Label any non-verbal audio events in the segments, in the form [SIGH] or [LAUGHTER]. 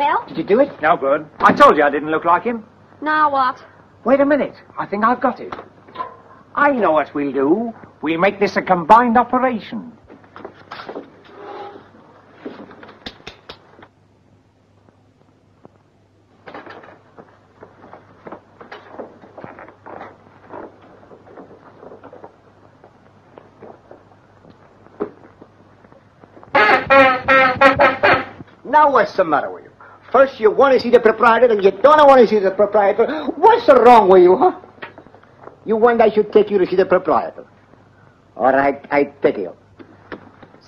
Well, Did you do it? No good. I told you I didn't look like him. now what? Wait a minute. I think I've got it. I know what we'll do. We'll make this a combined operation. Now what's the matter with you? First you want to see the proprietor, and you don't want to see the proprietor. What's the wrong with you, huh? You want I should take you to see the proprietor. All right, I take you.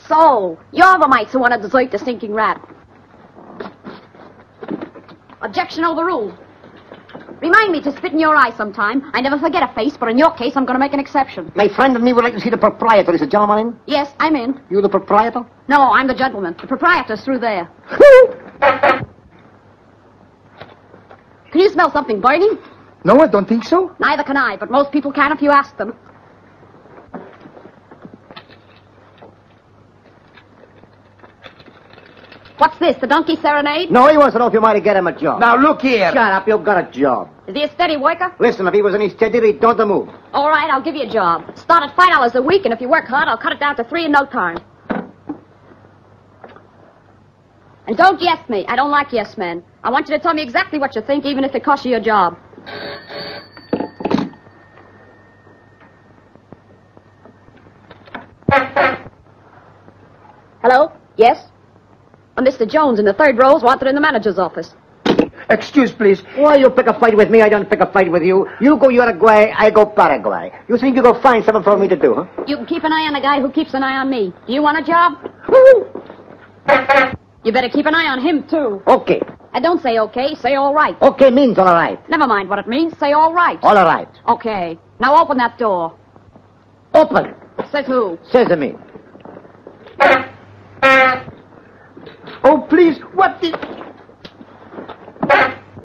So, you're the mites who want to desert the stinking rat. Objection overruled. Remind me to spit in your eye sometime. I never forget a face, but in your case, I'm going to make an exception. My friend and me would like to see the proprietor. Is the gentleman in? Yes, I'm in. You the proprietor? No, I'm the gentleman. The proprietor's through there. Can you smell something burning? No, I don't think so. Neither can I, but most people can if you ask them. What's this, the donkey serenade? No, he wants to know if you might get him a job. Now look here. Shut up, you've got a job. Is he a steady worker? Listen, if he was any steadier, he'd don't move. All right, I'll give you a job. Start at five dollars a week, and if you work hard, I'll cut it down to three in no time. And don't yes me. I don't like yes men. I want you to tell me exactly what you think, even if it costs you your job. Hello? Yes? Uh, Mr. Jones in the third row is wanted in the manager's office. Excuse, please. Why you pick a fight with me? I don't pick a fight with you. You go Uruguay, I go Paraguay. You think you go find something for me to do, huh? You can keep an eye on the guy who keeps an eye on me. Do you want a job? [LAUGHS] You better keep an eye on him, too. Okay. And don't say okay, say all right. Okay means all right. Never mind what it means, say all right. All right. Okay. Now open that door. Open. Says who? Sesame. Oh, please. What the...